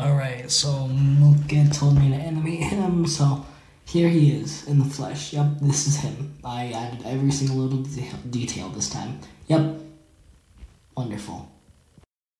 Alright, so Mooke told me to animate him, so here he is in the flesh. Yep, this is him. I added every single little detail this time. Yep. Wonderful.